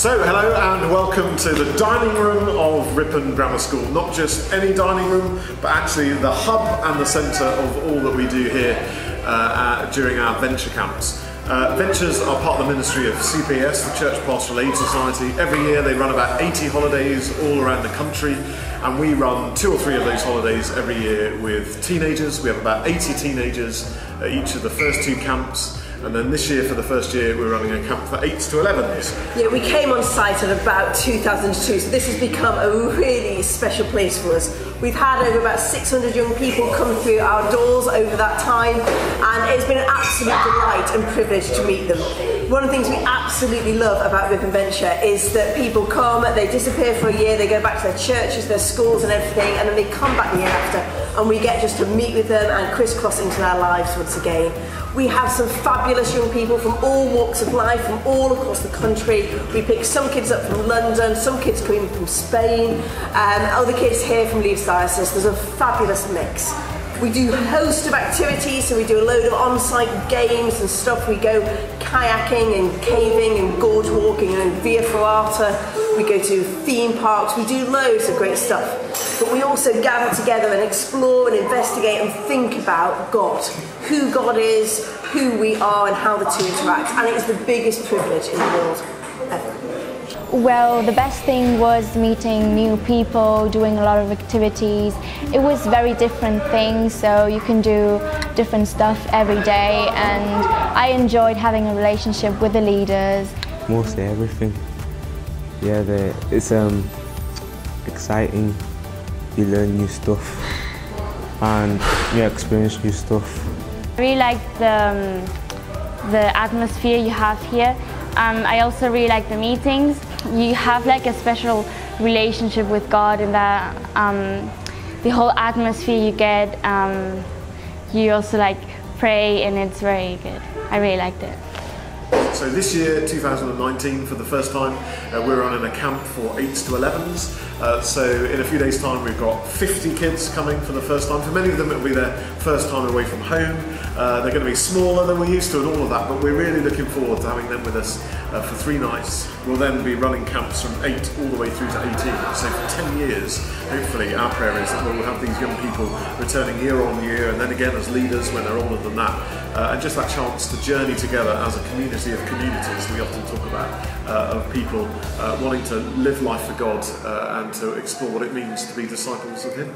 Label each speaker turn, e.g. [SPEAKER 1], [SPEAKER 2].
[SPEAKER 1] So, hello and welcome to the dining room of Ripon Grammar School. Not just any dining room, but actually the hub and the centre of all that we do here uh, during our venture camps. Uh, Ventures are part of the ministry of CPAS, the Church Pastoral Aid Society. Every year they run about 80 holidays all around the country, and we run two or three of those holidays every year with teenagers. We have about 80 teenagers at each of the first two camps. And then this year, for the first year, we're running a camp for 8s to 11s.
[SPEAKER 2] Yeah, we came on site at about 2002, so this has become a really special place for us. We've had over about 600 young people come through our doors over that time, and it's been an absolute delight and privilege to meet them. One of the things we absolutely love about Ripon Venture is that people come, they disappear for a year, they go back to their churches, their schools and everything, and then they come back the year after, and we get just to meet with them and crisscross into their lives once again. We have some fabulous young people from all walks of life, from all across the country. We pick some kids up from London, some kids coming from Spain, um, other kids here from Leeds There's a fabulous mix. We do a host of activities, so we do a load of on-site games and stuff. We go kayaking and caving and gorge walking and via ferrata. We go to theme parks. We do loads of great stuff. But we also gather together and explore and investigate and think about God, who God is, who we are, and how the two interact. And it is the biggest privilege in the world ever.
[SPEAKER 3] Well, the best thing was meeting new people, doing a lot of activities. It was very different things, so you can do different stuff every day, and I enjoyed having a relationship with the leaders.
[SPEAKER 4] Mostly everything. Yeah, the, it's um, exciting. You learn new stuff, and you experience new stuff.
[SPEAKER 3] I really like the, um, the atmosphere you have here. Um, I also really like the meetings. You have like a special relationship with God in that um, the whole atmosphere you get. Um, you also like pray and it's very good. I really liked it.
[SPEAKER 1] So this year, 2019, for the first time, uh, we're running a camp for 8s to 11s. Uh, so in a few days' time, we've got 50 kids coming for the first time. For many of them, it'll be their first time away from home. Uh, they're going to be smaller than we're used to and all of that, but we're really looking forward to having them with us uh, for three nights. We'll then be running camps from 8 all the way through to 18. So for 10 years, hopefully, our prayer is that we'll have these young people returning year on year and then again as leaders when they're older than that. Uh, and just that chance to journey together as a community of communities we often talk about, uh, of people uh, wanting to live life for God uh, and to explore what it means to be disciples of Him.